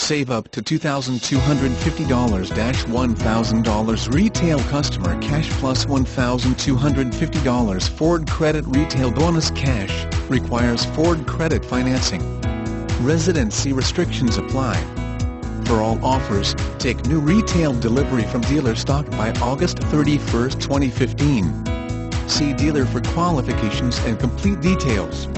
Save up to $2,250-$1,000 retail customer cash plus $1,250 Ford Credit Retail Bonus Cash, requires Ford Credit financing. Residency restrictions apply. For all offers, take new retail delivery from dealer stock by August 31, 2015. See dealer for qualifications and complete details.